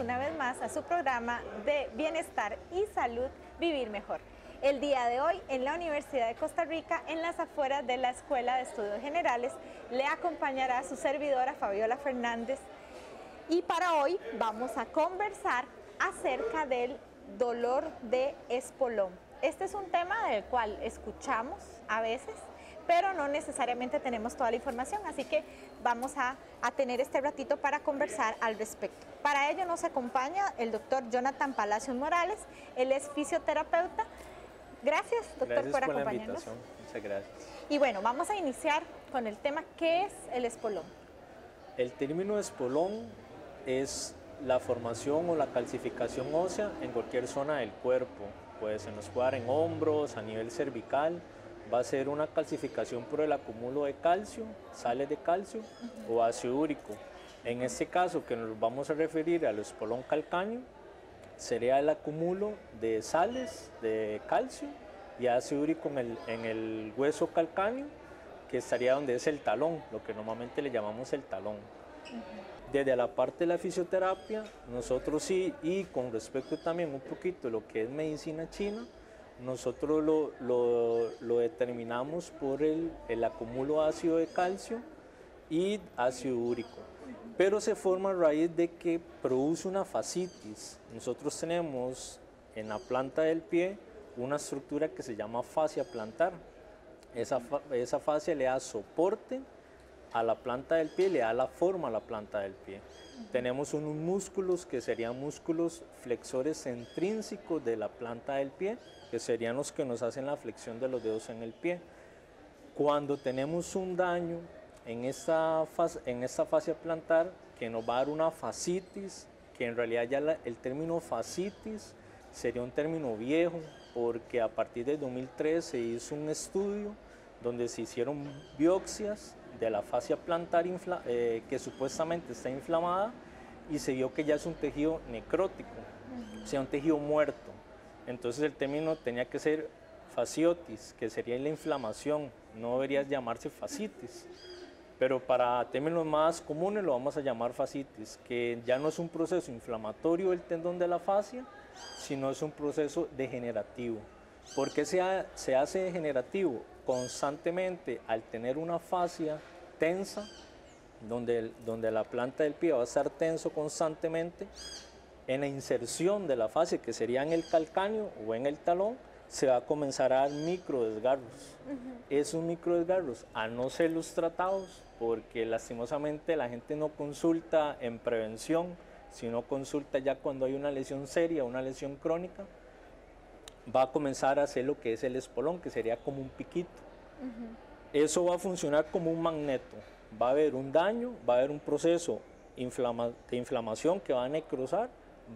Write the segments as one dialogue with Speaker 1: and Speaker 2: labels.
Speaker 1: una vez más a su programa de bienestar y salud, vivir mejor. El día de hoy en la Universidad de Costa Rica, en las afueras de la Escuela de Estudios Generales, le acompañará su servidora Fabiola Fernández. Y para hoy vamos a conversar acerca del dolor de espolón. Este es un tema del cual escuchamos a veces, pero no necesariamente tenemos toda la información, así que vamos a, tener este ratito para conversar al respecto. Para ello nos acompaña el doctor Jonathan Palacios Morales, él es fisioterapeuta. Gracias, doctor, por, acompañarnos.
Speaker 2: Muchas gracias.
Speaker 1: Y bueno, vamos a iniciar con el tema, ¿qué es el espolón?
Speaker 2: El término espolón es la formación o la calcificación ósea en cualquier zona del cuerpo. Puede ser nos puede en hombros, a nivel cervical, va a ser una calcificación por el acumulo de calcio, sales de calcio o ácido úrico. En este caso que nos vamos a referir al espolón calcáneo, sería el acumulo de sales de calcio y ácido úrico en el, en el hueso calcáneo, que estaría donde es el talón, lo que normalmente le llamamos el talón. Desde la parte de la fisioterapia, nosotros sí, y con respecto también un poquito a lo que es medicina china, nosotros lo, determinamos por el, el, acumulo ácido de calcio y ácido úrico. Pero se forma a raíz de que produce una fascitis. Nosotros tenemos en la planta del pie una estructura que se llama fascia plantar. Esa, esa fascia le da soporte a la planta del pie, le da la forma a la planta del pie. Tenemos unos músculos que serían músculos flexores intrínsecos de la planta del pie, que serían los que nos hacen la flexión de los dedos en el pie. Cuando tenemos un daño en esta, fase, en esta fascia plantar, que nos va a dar una fascitis, que en realidad ya el término fascitis sería un término viejo, porque a partir de 2003 se hizo un estudio donde se hicieron biopsias de la fascia plantar eh, que supuestamente está inflamada y se vio que ya es un tejido necrótico, o sea, un tejido muerto. Entonces el término tenía que ser fasciotis, que sería la inflamación, no debería llamarse fascitis. Pero para términos más comunes lo vamos a llamar fascitis, que ya no es un proceso inflamatorio del tendón de la fascia, sino es un proceso degenerativo. ¿Por qué se, se hace degenerativo? Constantemente al tener una fascia tensa, donde, donde la planta del pie va a estar tenso constantemente, en la inserción de la fascia, que sería en el calcáneo o en el talón, se va a comenzar a dar micro desgarros. Esos micro desgarros, a no ser los tratados, porque lastimosamente la gente no consulta en prevención, sino consulta ya cuando hay una lesión seria, una lesión crónica, va a comenzar a hacer lo que es el espolón, que sería como un piquito. Eso va a funcionar como un magneto. Va a haber un daño, va a haber un proceso de inflamación que va a necrosar,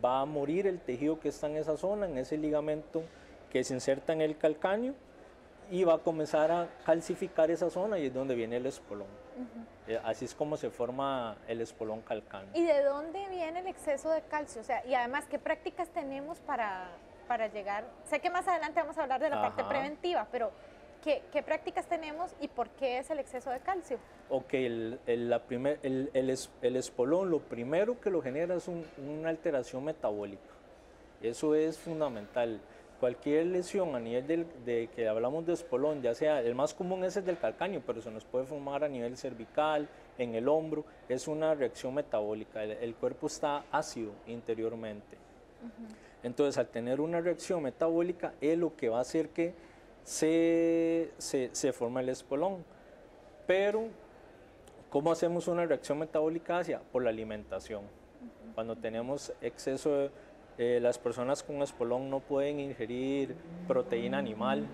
Speaker 2: va a morir el tejido que está en esa zona, en ese ligamento que se inserta en el calcáneo y va a comenzar a calcificar esa zona y es donde viene el espolón. Eh, así es como se forma el espolón calcáneo.
Speaker 1: ¿Y de dónde viene el exceso de calcio? O sea, y además, ¿qué prácticas tenemos para, para llegar? Sé que más adelante vamos a hablar de la parte preventiva, pero ¿qué, ¿qué, prácticas tenemos y por qué es el exceso de calcio?
Speaker 2: Ok, el, el, la primer, el, el, espolón lo primero que lo genera es una alteración metabólica. Eso es fundamental. Cualquier lesión a nivel de que hablamos de espolón, ya sea el más común es el del calcáneo, pero se nos puede formar a nivel cervical, en el hombro, es una reacción metabólica. El, cuerpo está ácido interiormente. Entonces, al tener una reacción metabólica, es lo que va a hacer que se, se, forme el espolón. Pero, ¿cómo hacemos una reacción metabólica hacia? Por la alimentación. Cuando tenemos exceso de... Eh, las personas con espolón no pueden ingerir proteína animal,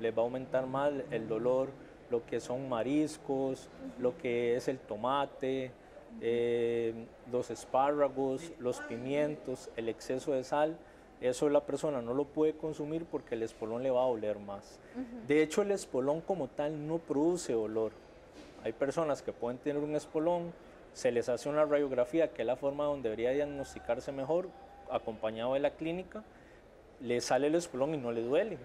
Speaker 2: les va a aumentar mal el dolor, lo que son mariscos, lo que es el tomate, eh, los espárragos, los pimientos, el exceso de sal, eso la persona no lo puede consumir porque el espolón le va a oler más. De hecho, el espolón como tal no produce olor. Hay personas que pueden tener un espolón, se les hace una radiografía, que es la forma donde debería diagnosticarse mejor, acompañado de la clínica, le sale el espolón y no le duele.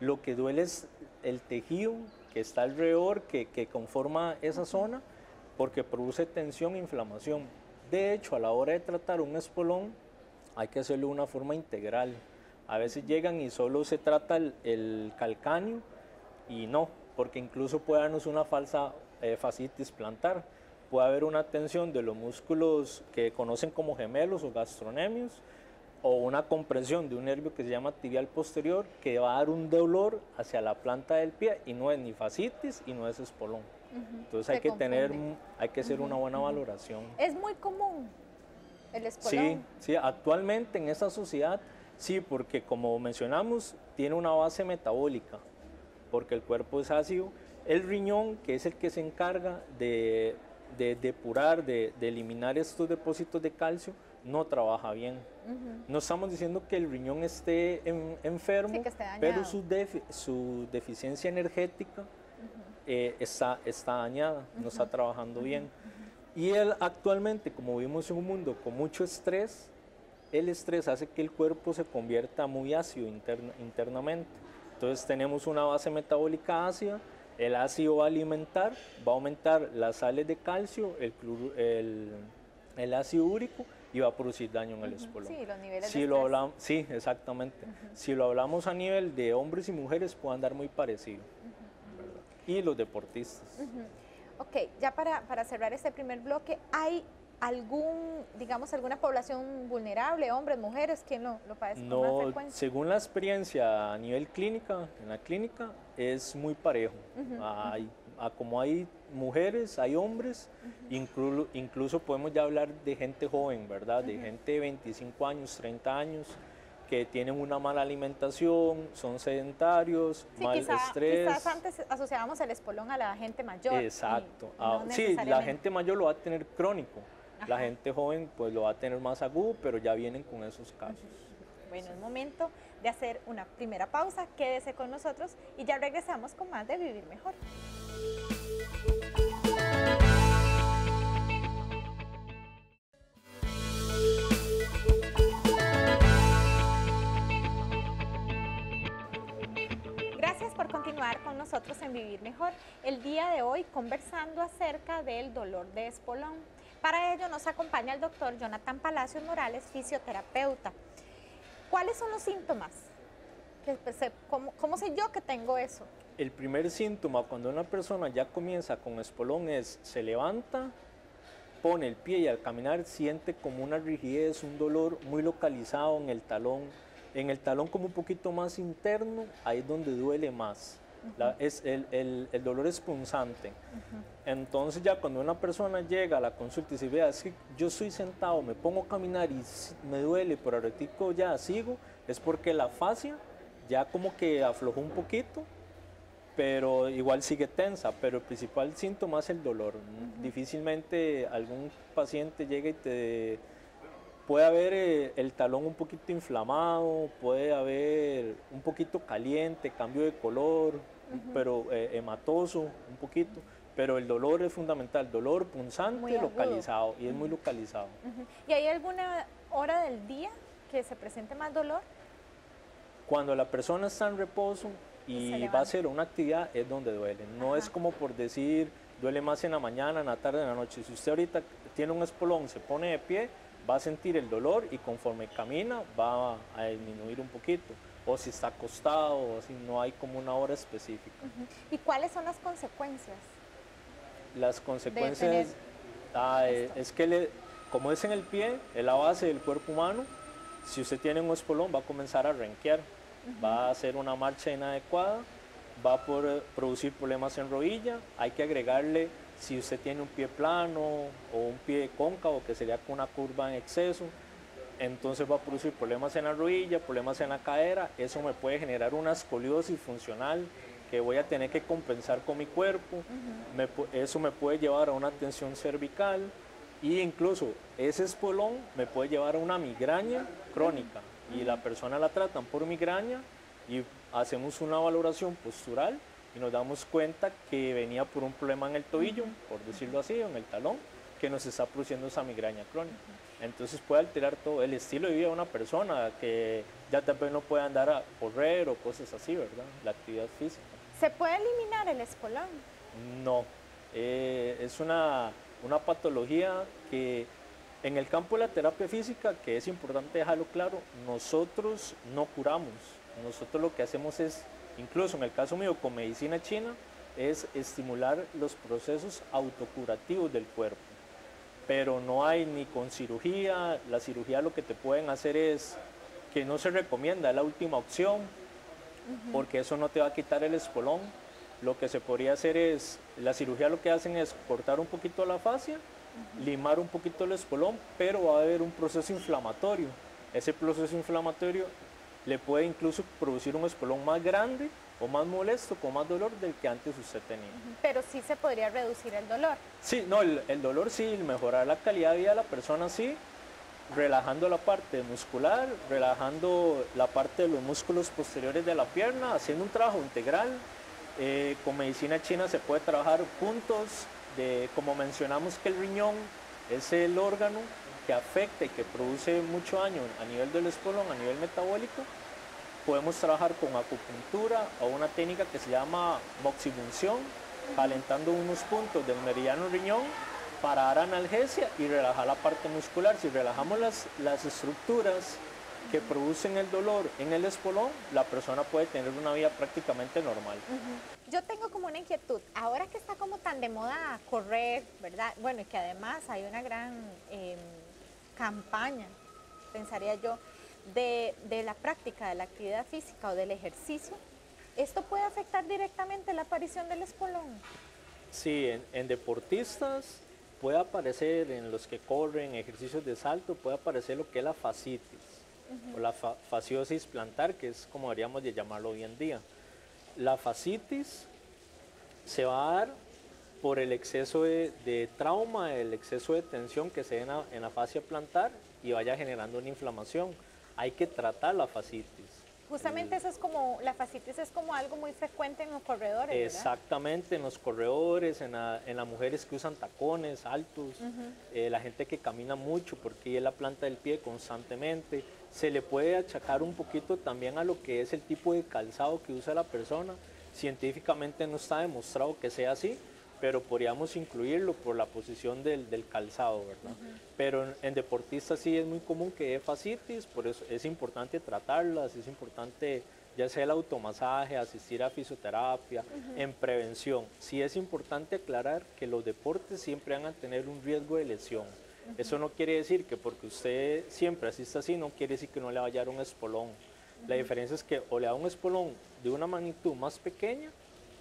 Speaker 2: Lo que duele es el tejido que está alrededor, que, que conforma esa zona, porque produce tensión e inflamación. de hecho, a la hora de tratar un espolón, hay que hacerlo de una forma integral. A veces llegan y solo se trata el, calcáneo y no, porque incluso puede darnos una falsa eh, fascitis plantar. Puede haber una tensión de los músculos que conocen como gemelos o gastronemios o una compresión de un nervio que se llama tibial posterior que va a dar un dolor hacia la planta del pie y no es ni fascitis y no es espolón. Entonces hay que tener, hay que hacer una buena valoración.
Speaker 1: Es muy común el espolón.
Speaker 2: Sí, sí, actualmente en esa sociedad sí, porque como mencionamos, tiene una base metabólica, porque el cuerpo es ácido. El riñón, que es el que se encarga de, depurar, de, eliminar estos depósitos de calcio, no trabaja bien. No estamos diciendo que el riñón esté enfermo, pero su, su, deficiencia energética eh, está, está dañada, no está trabajando bien. Y él actualmente, como vivimos en un mundo con mucho estrés, el estrés hace que el cuerpo se convierta muy ácido internamente. Entonces tenemos una base metabólica ácida, el ácido va a alimentar, va a aumentar las sales de calcio, el, el, ácido úrico y va a producir daño en el espolón.
Speaker 1: Sí, los niveles
Speaker 2: si lo hablamos, Sí, exactamente. Si lo hablamos a nivel de hombres y mujeres, puede andar muy parecido. Y los deportistas.
Speaker 1: Ok, ya para, para cerrar este primer bloque, ¿hay algún, digamos, alguna población vulnerable, hombres, mujeres, quién lo, lo padece
Speaker 2: no, con más frecuencia? Según la experiencia a nivel clínica, en la clínica, es muy parejo. hay, como hay mujeres, hay hombres, incluso, incluso podemos ya hablar de gente joven, ¿verdad? De gente de 25 años, 30 años, que tienen una mala alimentación, son sedentarios, mal estrés.
Speaker 1: Quizás antes asociábamos el espolón a la gente mayor.
Speaker 2: Exacto. Ah, sí, la gente mayor lo va a tener crónico. La gente joven pues lo va a tener más agudo, pero ya vienen con esos casos.
Speaker 1: Bueno, es momento de hacer una primera pausa. Quédese con nosotros y ya regresamos con más de Vivir Mejor. Con nosotros en Vivir Mejor. El día de hoy conversando acerca del dolor de espolón. Para ello nos acompaña el doctor Jonathan Palacios Morales, fisioterapeuta. ¿Cuáles son los síntomas? Pues, ¿Cómo, ¿Cómo sé yo que tengo eso?
Speaker 2: El primer síntoma cuando una persona ya comienza con espolón es se levanta, pone el pie y al caminar siente como una rigidez, un dolor muy localizado en el talón. En el talón como un poquito más interno, ahí es donde duele más es el, el, el, dolor es punzante. Entonces ya cuando una persona llega a la consulta y dice, vea, es que yo estoy sentado, me pongo a caminar y me duele, pero ahorita ya sigo, es porque la fascia ya como que aflojó un poquito, pero igual sigue tensa, pero el principal síntoma es el dolor. Difícilmente algún paciente llega y te puede haber eh, el talón un poquito inflamado, puede haber un poquito caliente, cambio de color, pero eh, hematoso un poquito, pero el dolor es fundamental, dolor punzante localizado y es muy localizado.
Speaker 1: ¿Y hay alguna hora del día que se presente más dolor?
Speaker 2: Cuando la persona está en reposo y, va a hacer una actividad es donde duele. No es como por decir duele más en la mañana, en la tarde, en la noche. Si usted ahorita tiene un espolón, se pone de pie, va a sentir el dolor y conforme camina va a disminuir un poquito. O si está acostado, o si no hay como una hora específica.
Speaker 1: ¿Y cuáles son las consecuencias?
Speaker 2: Las consecuencias ah, eh, es que como es en el pie, en la base del cuerpo humano, si usted tiene un espolón va a comenzar a renquear, va a hacer una marcha inadecuada, va a producir problemas en rodilla, hay que agregarle si usted tiene un pie plano o un pie cóncavo, que sería con una curva en exceso, entonces va a producir problemas en la rodilla, problemas en la cadera, eso me puede generar una escoliosis funcional que voy a tener que compensar con mi cuerpo, eso me puede llevar a una tensión cervical e incluso ese espolón me puede llevar a una migraña crónica y la persona la tratan por migraña y hacemos una valoración postural y nos damos cuenta que venía por un problema en el tobillo, por decirlo así, o en el talón, que nos está produciendo esa migraña crónica. Entonces puede alterar todo el estilo de vida de una persona que ya también no puede andar a correr o cosas así, ¿verdad? La actividad física.
Speaker 1: ¿Se puede eliminar el espolón?
Speaker 2: No, eh, es una, una patología que En el campo de la terapia física, que es importante dejarlo claro, nosotros no curamos. Nosotros lo que hacemos es, incluso en el caso mío con medicina china, es estimular los procesos autocurativos del cuerpo. Pero no hay ni con cirugía, la cirugía lo que te pueden hacer es que no se recomienda, es la última opción, porque eso no te va a quitar el espolón. Lo que se podría hacer es, la cirugía lo que hacen es cortar un poquito la fascia, limar un poquito el espolón, pero va a haber un proceso inflamatorio. Ese proceso inflamatorio le puede incluso producir un espolón más grande o más molesto, con más dolor del que antes usted tenía.
Speaker 1: Pero sí se podría reducir el dolor.
Speaker 2: Sí, no, el, el dolor sí, mejorar la calidad de vida de la persona sí, relajando la parte muscular, relajando la parte de los músculos posteriores de la pierna, haciendo un trabajo integral. Eh, con medicina china se puede trabajar puntos de, como mencionamos que el riñón es el órgano que afecta y que produce mucho daño a nivel del espolón, a nivel metabólico, podemos trabajar con acupuntura o una técnica que se llama moxibunción, calentando unos puntos del meridiano riñón para dar analgesia y relajar la parte muscular. Si relajamos las, las estructuras que producen el dolor en el espolón, la persona puede tener una vida prácticamente normal.
Speaker 1: Yo tengo como una inquietud, ahora que está como tan de moda correr, ¿verdad? Bueno, y que además hay una gran em, campaña, pensaría yo, de, de, la práctica de la actividad física o del ejercicio, ¿esto puede afectar directamente la aparición del espolón?
Speaker 2: Sí, en, en deportistas puede aparecer en los que corren ejercicios de salto, puede aparecer lo que es la fascitis o la fasciosis plantar, que es como deberíamos de llamarlo hoy en día. La fascitis se va a dar por el exceso de, trauma, el exceso de tensión que se da en la fascia plantar y vaya generando una inflamación. Hay que tratar la fascitis.
Speaker 1: Justamente eso es como, la fascitis es como algo muy frecuente en los corredores.
Speaker 2: Exactamente, en los corredores, en, las mujeres que usan tacones altos, eh, la gente que camina mucho porque es la planta del pie constantemente. Se le puede achacar un poquito también a lo que es el tipo de calzado que usa la persona. Científicamente no está demostrado que sea así, pero podríamos incluirlo por la posición del, calzado, ¿verdad? Pero en, deportistas sí es muy común que dé fascitis, por eso es importante tratarlas, es importante ya sea el automasaje, asistir a fisioterapia, en prevención. Sí es importante aclarar que los deportes siempre van a tener un riesgo de lesión. Eso no quiere decir que porque usted siempre asista así, no quiere decir que no le vaya a dar un espolón. La diferencia es que o le da un espolón de una magnitud más pequeña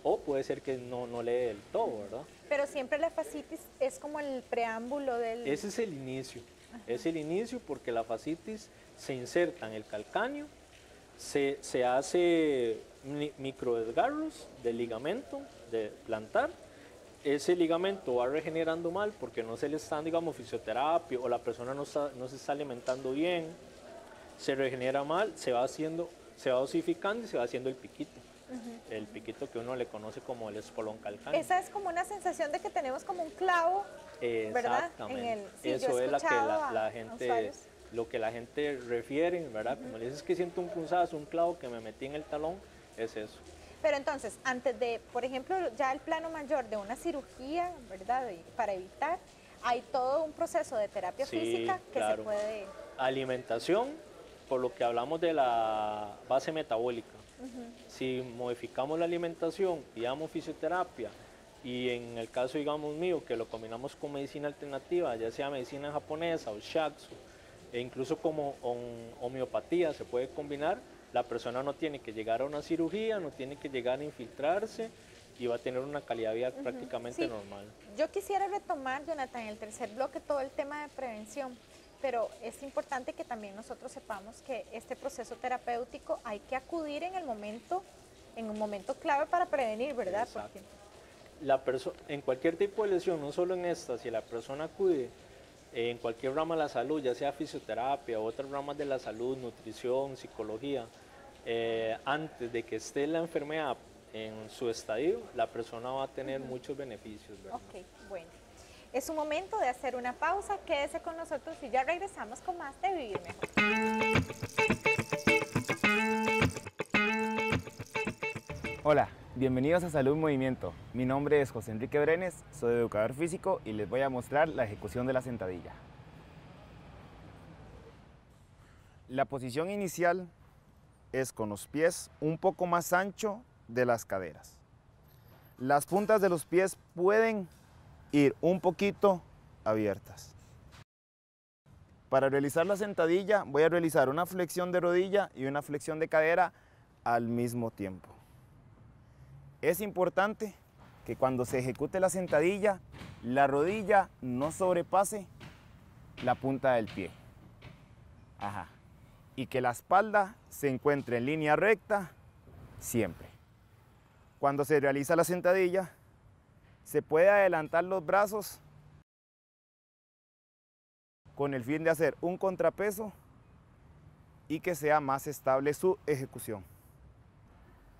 Speaker 2: o puede ser que no, no lee del todo, ¿verdad?
Speaker 1: Pero siempre la fascitis es como el preámbulo del...
Speaker 2: Ese es el inicio, es el inicio porque la fascitis se inserta en el calcáneo, se, se hace microdesgarros del ligamento de plantar, ese ligamento va regenerando mal porque no se le está, digamos, fisioterapia o la persona no, no se está alimentando bien, se regenera mal, se va haciendo, se va osificando y se va haciendo el piquito el piquito que uno le conoce como el espolón calcáneo.
Speaker 1: Esa es como una sensación de que tenemos como un clavo, ¿verdad?
Speaker 2: En Eso es la que la, gente, lo que la gente refiere, ¿verdad? Como le dices que siento un punzazo, un clavo que me metí en el talón, es eso.
Speaker 1: Pero entonces, antes de, por ejemplo, ya el plano mayor de una cirugía, ¿verdad? Para evitar, hay todo un proceso de terapia física que se puede...
Speaker 2: Alimentación, por lo que hablamos de la base metabólica si modificamos la alimentación y damos fisioterapia, y en el caso, digamos, mío, que lo combinamos con medicina alternativa, ya sea medicina japonesa o shiatsu, e incluso como homeopatía se puede combinar, la persona no tiene que llegar a una cirugía, no tiene que llegar a infiltrarse y va a tener una calidad de vida prácticamente normal.
Speaker 1: Yo quisiera retomar, Jonathan, en el tercer bloque todo el tema de prevención pero es importante que también nosotros sepamos que este proceso terapéutico hay que acudir en el momento, en un momento clave para prevenir, ¿verdad?
Speaker 2: Porque... La en cualquier tipo de lesión, no solo en esta, si la persona acude en cualquier rama de la salud, ya sea fisioterapia otras ramas de la salud, nutrición, psicología, eh, antes de que esté la enfermedad en su estadio, la persona va a tener muchos beneficios. ¿verdad?
Speaker 1: Ok, bueno. Es un momento de hacer una pausa, quédese con nosotros y ya regresamos con más de Vivir Mejor.
Speaker 3: Hola, bienvenidos a Salud Movimiento. Mi nombre es José Enrique Brenes, soy educador físico y les voy a mostrar la ejecución de la sentadilla. La posición inicial es con los pies un poco más ancho de las caderas. Las puntas de los pies pueden ir un poquito abiertas. Para realizar la sentadilla voy a realizar una flexión de rodilla y una flexión de cadera al mismo tiempo. Es importante que cuando se ejecute la sentadilla, la rodilla no sobrepase la punta del pie. Ajá. Y que la espalda se encuentre en línea recta siempre. Cuando se realiza la sentadilla, se puede adelantar los brazos con el fin de hacer un contrapeso y que sea más estable su ejecución.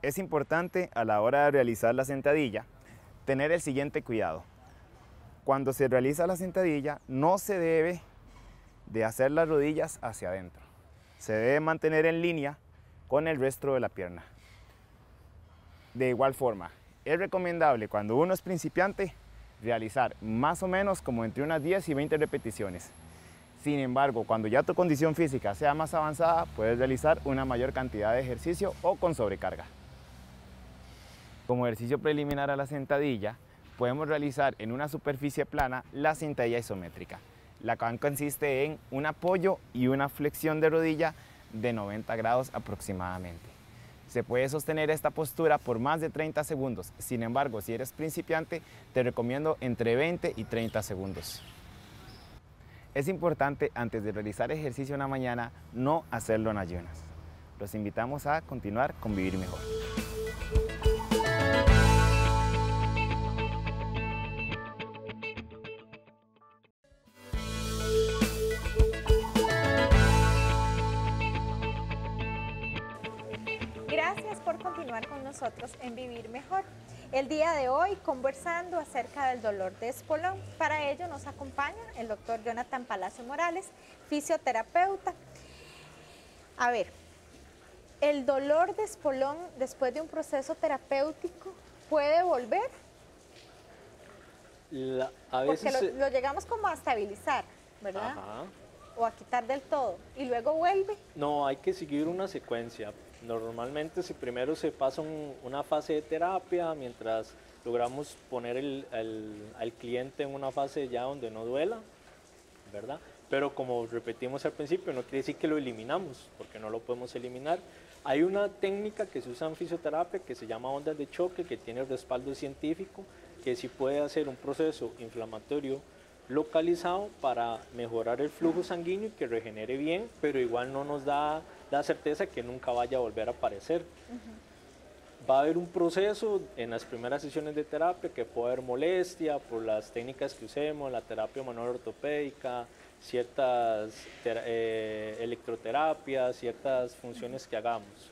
Speaker 3: Es importante a la hora de realizar la sentadilla tener el siguiente cuidado. Cuando se realiza la sentadilla no se debe de hacer las rodillas hacia adentro. Se debe mantener en línea con el resto de la pierna. De igual forma, es recomendable cuando uno es principiante realizar más o menos como entre unas 10 y 20 repeticiones. Sin embargo, cuando ya tu condición física sea más avanzada, puedes realizar una mayor cantidad de ejercicio o con sobrecarga. Como ejercicio preliminar a la sentadilla, podemos realizar en una superficie plana la sentadilla isométrica, la cual consiste en un apoyo y una flexión de rodilla de 90 grados aproximadamente. Se puede sostener esta postura por más de 30 segundos. Sin embargo, si eres principiante, te recomiendo entre 20 y 30 segundos. Es importante antes de realizar ejercicio en la mañana no hacerlo en ayunas. Los invitamos a continuar con Vivir Mejor.
Speaker 1: Continuar con nosotros en Vivir Mejor. El día de hoy conversando acerca del dolor de espolón. Para ello nos acompaña el doctor Jonathan Palacio Morales, fisioterapeuta. A ver, ¿el dolor de espolón después de un proceso terapéutico puede volver?
Speaker 2: La- a veces...
Speaker 1: Porque lo, lo llegamos como a estabilizar, ¿verdad?
Speaker 2: Ajá.
Speaker 1: O a quitar del todo y luego vuelve.
Speaker 2: No, hay que seguir una secuencia. Normalmente si primero se pasa un- una fase de terapia mientras logramos poner el- el- al cliente en una fase ya donde no duela, ¿verdad? Pero como repetimos al principio, no quiere decir que lo eliminamos, porque no lo podemos eliminar. Hay una técnica que se usa en fisioterapia que se llama ondas de choque, que tiene respaldo científico, que sí puede hacer un proceso inflamatorio localizado para mejorar el flujo sanguíneo y que regenere bien, pero igual no nos da la certeza que nunca vaya a volver a aparecer. Va a haber un proceso en las primeras sesiones de terapia que puede haber molestia por las técnicas que usemos, la terapia manual ortopédica, ciertas eh, electroterapias, ciertas funciones que hagamos.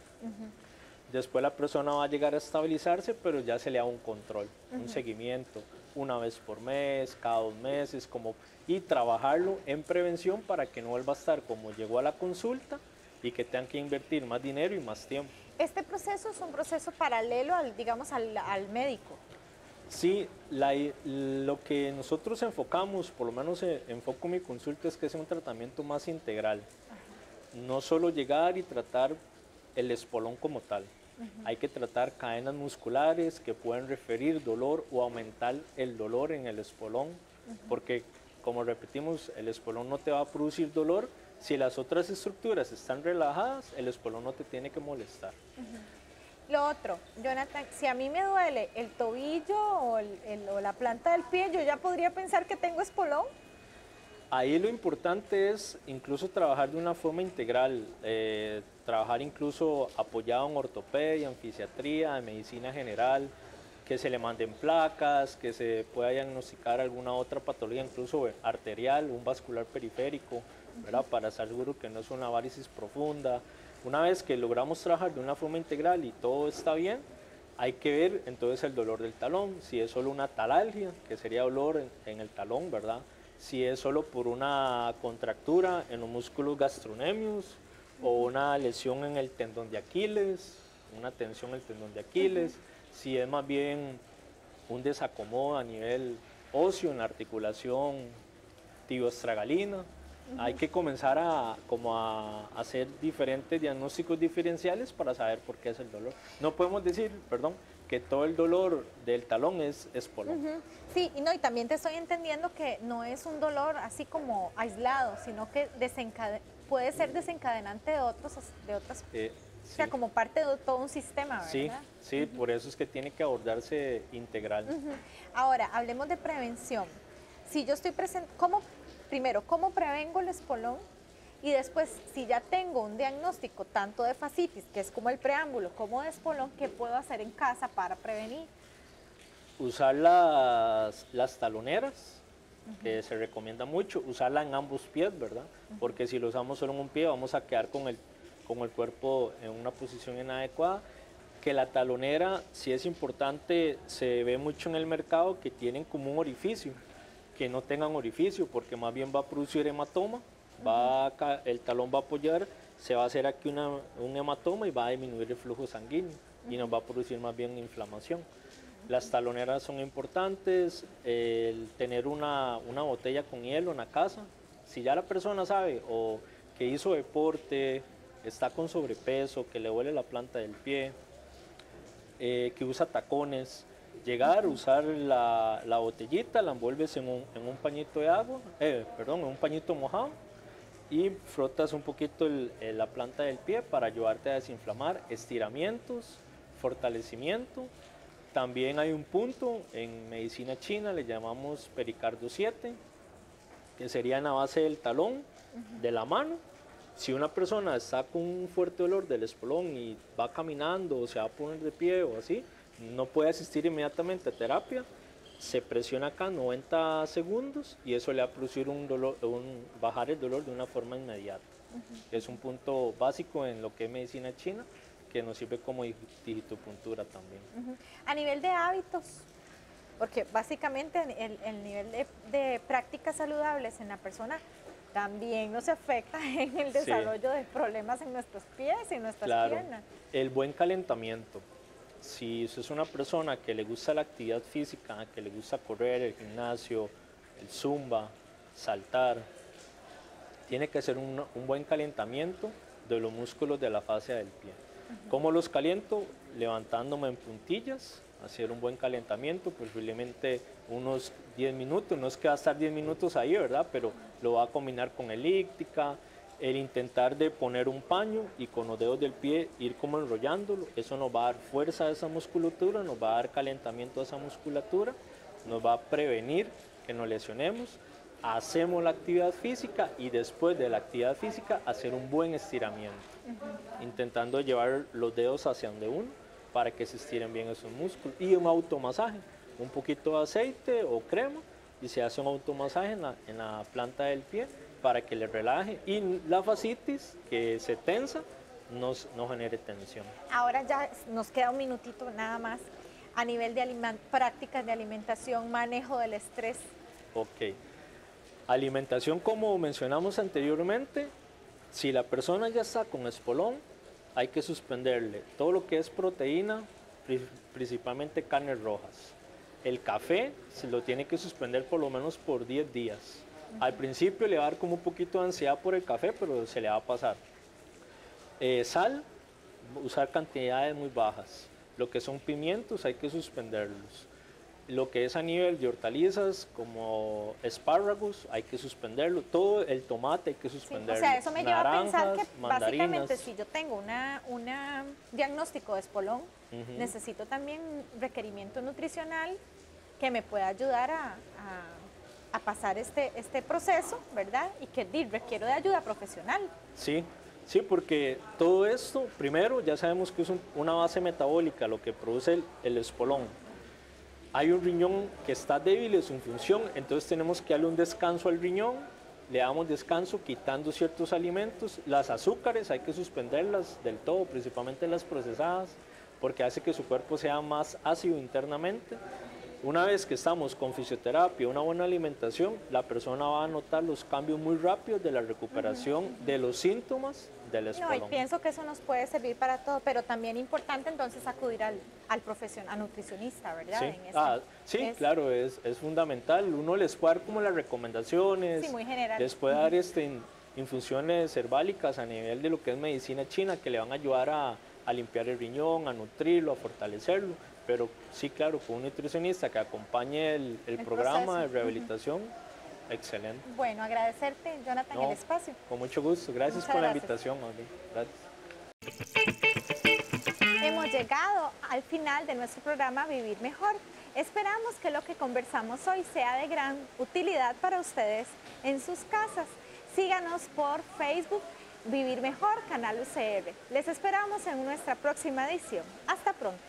Speaker 2: Después la persona va a llegar a estabilizarse, pero ya se le da un control, un seguimiento, una vez por mes, cada dos meses, como, y trabajarlo en prevención para que no vuelva a estar como llegó a la consulta y que tengan que invertir más dinero y más tiempo.
Speaker 1: Este proceso es un proceso paralelo al, digamos, al, al médico.
Speaker 2: Sí, la lo que nosotros enfocamos, por lo menos eh, enfoco mi consulta, es que sea un tratamiento más integral. No solo llegar y tratar el espolón como tal. Hay que tratar cadenas musculares que pueden referir dolor o aumentar el dolor en el espolón, porque como repetimos, el espolón no te va a producir dolor. Si las otras estructuras están relajadas, el espolón no te tiene que molestar.
Speaker 1: Lo otro, Jonathan, si a mí me duele el tobillo o, el- el- o la planta del pie, yo ya podría pensar que tengo espolón.
Speaker 2: Ahí lo importante es incluso trabajar de una forma integral, eh, trabajar incluso apoyado en ortopedia, en fisiatría, en medicina general, que se le manden placas, que se pueda diagnosticar alguna otra patología, incluso arterial, un vascular periférico, ¿verdad? para estar seguro que no es una varicis profunda. Una vez que logramos trabajar de una forma integral y todo está bien, hay que ver entonces el dolor del talón, si es solo una talalgia, que sería dolor en, en el talón, ¿verdad? Si es solo por una contractura en los músculos gastronemios o una lesión en el tendón de Aquiles, una tensión en el tendón de Aquiles, si es más bien un desacomodo a nivel óseo en la articulación tibioestragalina, Hay que comenzar a, como a hacer diferentes diagnósticos diferenciales para saber por qué es el dolor. No podemos decir, perdón, que todo el dolor del talón es, espolón.
Speaker 1: Sí, y no, y también te estoy entendiendo que no es un dolor así como aislado, sino que puede ser desencadenante de otros, de otras, eh, o sea, como parte de todo un sistema, ¿verdad?
Speaker 2: Sí, sí, por eso es que tiene que abordarse integral.
Speaker 1: Ahora, hablemos de prevención. Si yo estoy presente, ¿cómo, primero, cómo prevengo el espolón? Y después, si ya tengo un diagnóstico tanto de fascitis, que es como el preámbulo, como de espolón, ¿qué puedo hacer en casa para prevenir?
Speaker 2: Usar las, las taloneras, que se recomienda mucho, usarla en ambos pies, ¿verdad? Porque si lo usamos solo en un pie, vamos a quedar con el, con el cuerpo en una posición inadecuada. Que la talonera, si es importante, se ve mucho en el mercado que tienen como un orificio, que no tengan orificio, porque más bien va a producir hematoma va el talón va a apoyar, se va a hacer aquí un hematoma y va a disminuir el flujo sanguíneo y nos va a producir más bien inflamación. Las taloneras son importantes, el tener una, una, botella con hielo en la casa. Si ya la persona sabe o que hizo deporte, está con sobrepeso, que le huele la planta del pie, eh, que usa tacones, llegar, usar la, la botellita, la envuelves en un, en un pañito de agua, eh, perdón, en un pañito mojado y frotas un poquito la planta del pie para ayudarte a desinflamar, estiramientos, fortalecimiento. También hay un punto en medicina china, le llamamos pericardo 7, que sería en la base del talón, de la mano. Si una persona está con un fuerte dolor del espolón y va caminando o se va a poner de pie o así, no puede asistir inmediatamente a terapia, se presiona acá 90 segundos y eso le va a producir un dolor, un, bajar el dolor de una forma inmediata. Es un punto básico en lo que es medicina china que nos sirve como digitopuntura también.
Speaker 1: A nivel de hábitos, porque básicamente el, nivel de, prácticas saludables en la persona también nos afecta en el desarrollo de problemas en nuestros pies y nuestras claro. piernas.
Speaker 2: El buen calentamiento si usted es una persona que le gusta la actividad física, que le gusta correr, el gimnasio, el zumba, saltar, tiene que hacer un, buen calentamiento de los músculos de la fascia del pie. ¿Cómo los caliento? Levantándome en puntillas, hacer un buen calentamiento, posiblemente unos 10 minutos, no es que va a estar 10 minutos ahí, ¿verdad? Pero lo va a combinar con elíptica, el intentar de poner un paño y con los dedos del pie ir como enrollándolo, eso nos va a dar fuerza a esa musculatura, nos va a dar calentamiento a esa musculatura, nos va a prevenir que nos lesionemos. Hacemos la actividad física y después de la actividad física hacer un buen estiramiento, intentando llevar los dedos hacia donde uno para que se estiren bien esos músculos. Y un automasaje, un poquito de aceite o crema y se hace un automasaje en la, en la planta del pie para que le relaje y la fascitis que se tensa nos, no genere tensión.
Speaker 1: Ahora ya nos queda un minutito nada más a nivel de prácticas de alimentación, manejo del estrés.
Speaker 2: Ok. Alimentación como mencionamos anteriormente, si la persona ya está con espolón, hay que suspenderle todo lo que es proteína, principalmente carnes rojas. El café se lo tiene que suspender por lo menos por 10 días al principio le va a dar como un poquito de ansiedad por el café, pero se le va a pasar. Eh, sal, usar cantidades muy bajas. Lo que son pimientos hay que suspenderlos. Lo que es a nivel de hortalizas como espárragos hay que suspenderlo. Todo el tomate hay que suspenderlo. o
Speaker 1: sea, eso me lleva a pensar que básicamente si yo tengo un una diagnóstico de espolón, necesito también requerimiento nutricional que me pueda ayudar a a pasar este, este proceso, ¿verdad? Y que requiero de ayuda profesional.
Speaker 2: Sí, sí, porque todo esto, primero, ya sabemos que es una base metabólica lo que produce el, espolón. Hay un riñón que está débil en su función, entonces tenemos que darle un descanso al riñón, le damos descanso quitando ciertos alimentos, las azúcares hay que suspenderlas del todo, principalmente las procesadas, porque hace que su cuerpo sea más ácido internamente una vez que estamos con fisioterapia, una buena alimentación, la persona va a notar los cambios muy rápidos de la recuperación de los síntomas del espolón.
Speaker 1: No, y pienso que eso nos puede servir para todo, pero también importante entonces acudir al, al profesional, al nutricionista, ¿verdad?
Speaker 2: Sí, ah, sí claro, es, es, fundamental. Uno les puede dar como las recomendaciones,
Speaker 1: sí, muy general.
Speaker 2: les puede dar este, infusiones herbálicas a nivel de lo que es medicina china que le van a ayudar a, a limpiar el riñón, a nutrirlo, a fortalecerlo pero sí, claro, con un nutricionista que acompañe el, programa de rehabilitación, excelente.
Speaker 1: Bueno, agradecerte, Jonathan, el espacio.
Speaker 2: Con mucho gusto, gracias por la invitación. Gracias.
Speaker 1: Hemos llegado al final de nuestro programa Vivir Mejor. Esperamos que lo que conversamos hoy sea de gran utilidad para ustedes en sus casas. Síganos por Facebook, Vivir Mejor, Canal UCR. Les esperamos en nuestra próxima edición. Hasta pronto.